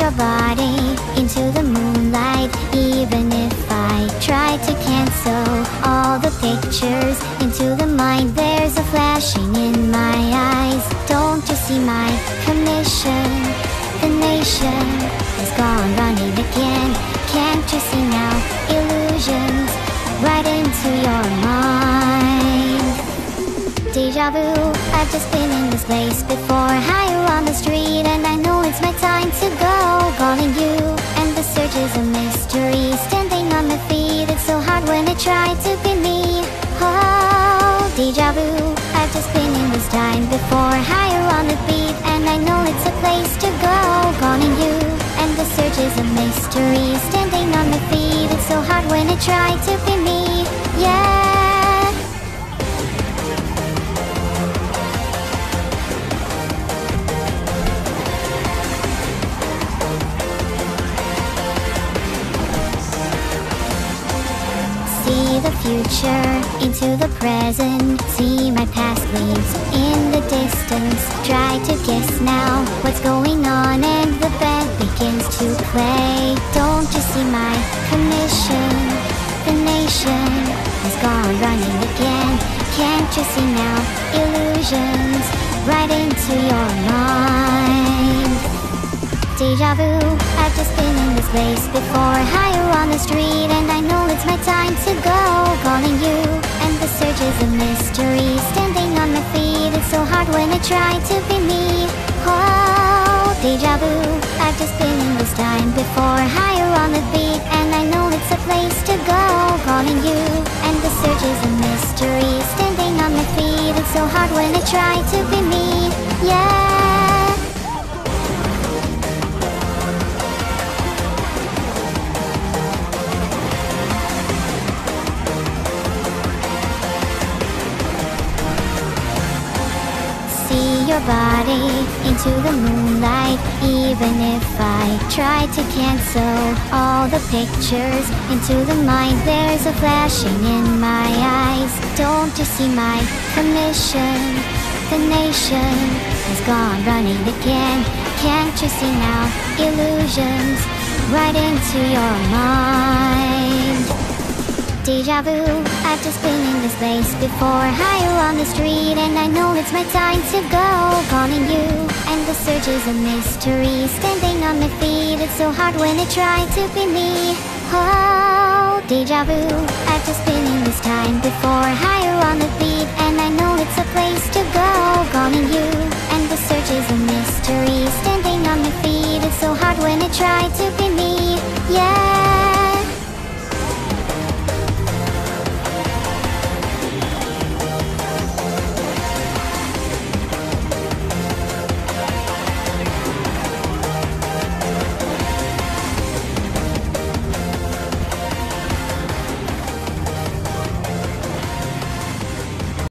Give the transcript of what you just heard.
your body into the moonlight Even if I try to cancel all the pictures into the mind. There's a flashing in my eyes. Don't you see my commission? The nation Deja vu, I've just been in this place before. Higher on the street and I know it's my time to go. Calling you, and the search is a mystery. Standing on my feet, it's so hard when I try to be me Oh, deja vu, I've just been in this time before. Higher on the beat and I know it's a place to go. Calling you, and the search is a mystery. Standing on my feet, it's so hard when I try to be me Yeah the future into the present. See my past leaves in the distance. Try to guess now what's going on, and the band begins to play. Don't you see my commission? The nation has gone running again. Can't you see now? Illusions right into your mind. Deja vu, I've just been in this place before Higher on the street and I know it's my time to go is a mystery Standing on my feet, it's so hard when I try to be me. Oh, deja vu, I've just been in this time before Higher on the beat. And I know it's a place to go Calling you, and the search is a mystery Standing on my feet, it's so hard when I try to be me. Yeah body into the moonlight Even if I try to cancel all the pictures into the mind There's a flashing in my eyes Don't you see my commission? The nation has gone running again Can't you see now? Illusions right into your mind Deja vu, I've just been in this place before. Higher on the street and I know it's my time to go. Calling you, and the search is a mystery. Standing on my feet, it's so hard when I try to be me. Oh, deja vu, I've just been in this time before. Higher on the beat and I know it's a place to go. Calling you, and the search is a mystery. Standing on my feet, it's so hard when I try to be